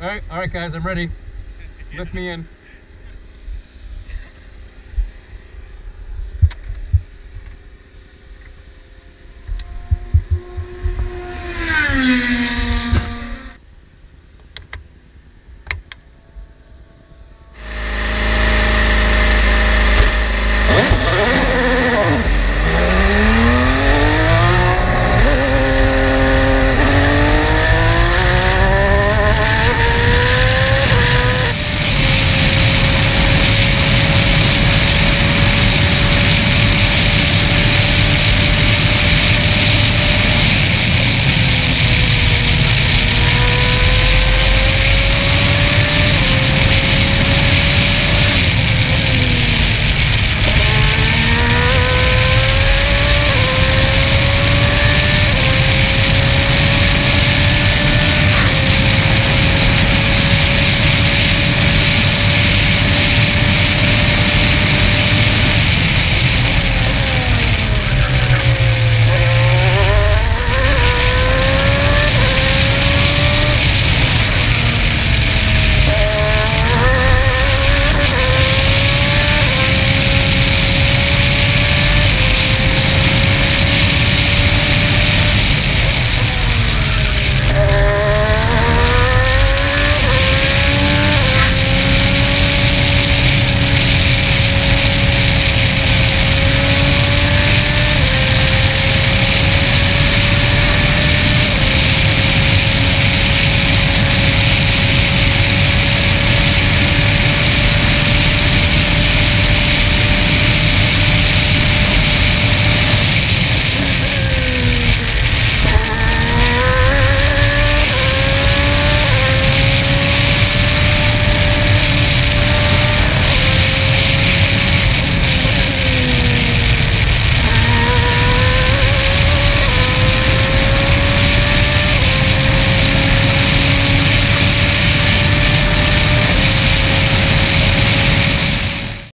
all right, all right, guys, I'm ready. Lift me in.